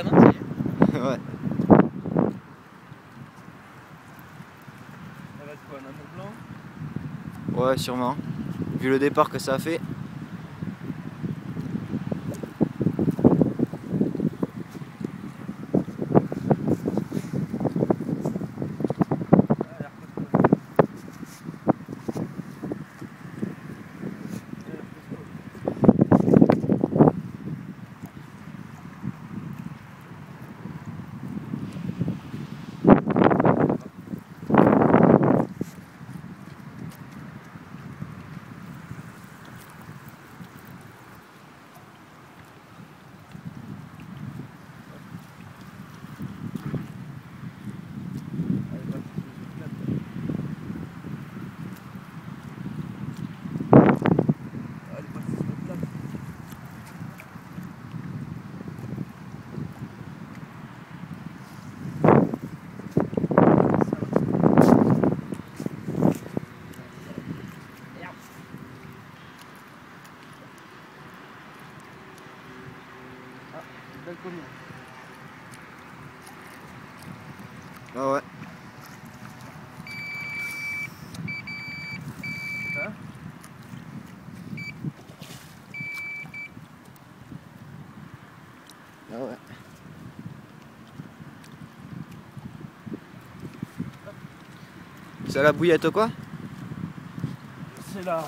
Ouais. Ça va être quoi, un amour blanc? Ouais, sûrement. Vu le départ que ça a fait. Commune. Ah ouais. Hein Ah ouais. C'est la bouillette ou quoi? C'est là.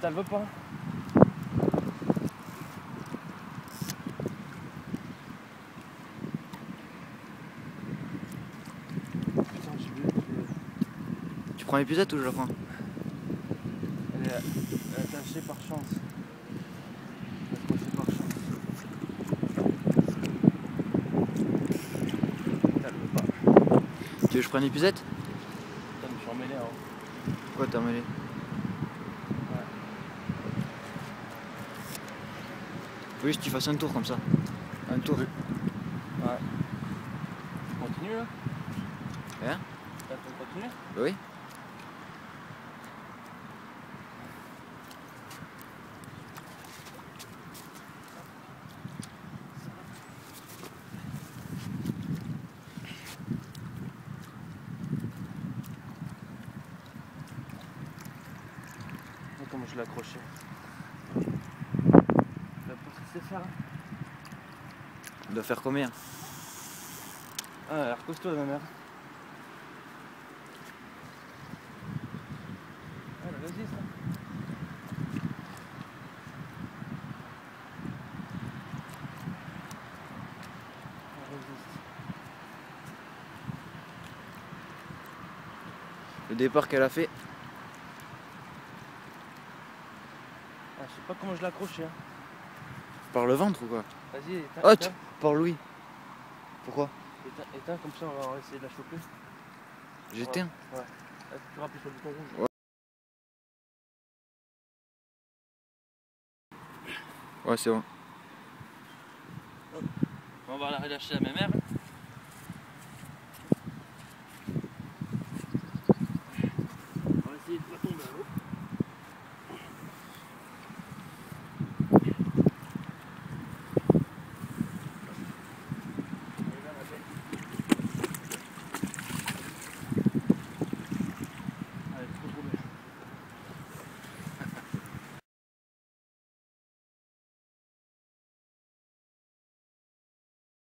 T'as le pas Putain, j'ai vu. Tu prends l'épuisette ou je la prends Elle est, attachée par chance. Par pas. Tu veux que je prenne l'épuisette Putain, je suis emmêlé. Hein. Pourquoi t'as mêlé Faut juste que tu fasses un tour comme ça. Un tour. Ouais. On continue là? Hein? T'as on continue Bah oui. Comment je l'ai accroché. La pousse sait faire. hein. Il doit faire combien? Ah, elle a l'air costaud ma mère. Ah, elle résiste. Hein. Elle résiste. Le départ qu'elle a fait. Je sais pas comment je l'ai accroché. Hein. Par le ventre ou quoi Vas-y, éteins. Oh, éteins, Par Louis. Pourquoi éteins, éteins, comme ça on va essayer de la choper. J'éteins. Ouais. Ah, tu rappuies sur le bouton rouge. Ouais, c'est bon. On va la relâcher à ma mère.